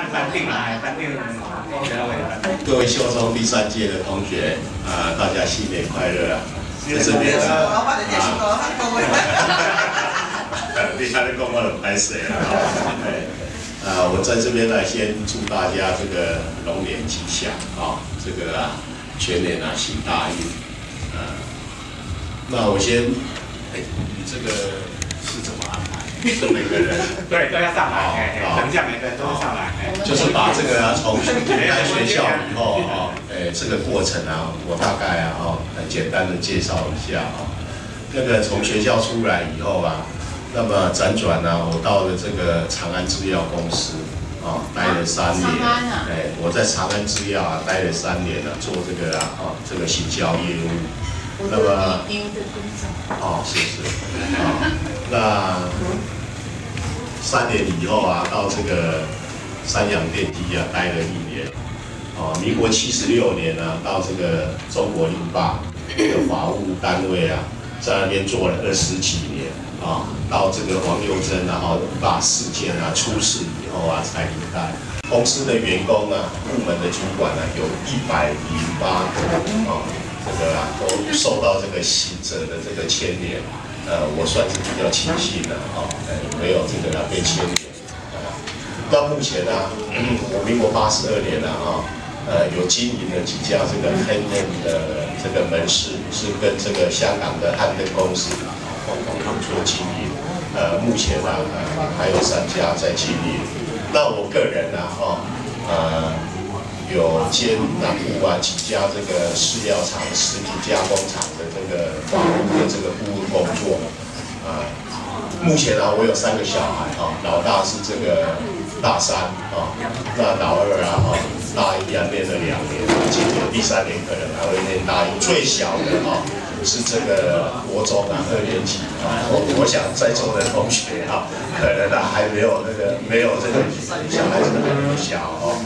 班班定啦，班定我给他位。各位修中第三届的同学啊，大家新年快乐！啊！在这边啊，你看你讲我就拍谁啊？啊，我在这边呢，先祝大家这个龙年吉祥啊，这个啊全年啊行大运啊。那我先，哎，你这个？是每个人对都要上来，哎哎，等一下每个人都要上来，哎。就是把这个啊从离开学校以后啊，哎，这个过程啊，我大概啊，哦，很简单的介绍一下啊。那个从学校出来以后啊。那么辗转呢，我到了这个长安制药公司啊，待了三年。哎，我在长安制药啊待了三年了，做这个啊，哦，这个行销业务。那么，哦，谢谢。啊，那三年以后啊，到这个三洋电机啊待了一年。哦，民国七十六年呢，到这个中国林霸这个法务单位啊，在那边做了二十几年。啊，到这个王佑珍然后把事件啊出事以后啊才离开公司的员工啊，部门的主管呢有一百零八个啊，这个啊都受到这个行者的这个牵连，呃，我算是比较庆幸的啊，没有这个被牵连。到目前呢，我民国八十二年了啊，呃，有经营了几家这个汉登的这个门市，是跟这个香港的汉登公司。共同做经营，呃，目前呢，呃，还有三家在经营。那我个人呢，哈，呃，有兼南部啊几家这个饲料厂、食品加工厂的这个法务的这个顾问工作。啊，目前呢，我有三个小孩，啊，老大是这个大三，啊，那老二啊，哈，大一啊练了两年，今年第三年可能还会练大一，最小的哈。是这个国中啊，二年级啊，我我想在座的同学啊，可能啊还没有那个没有这个小孩子那么小哦。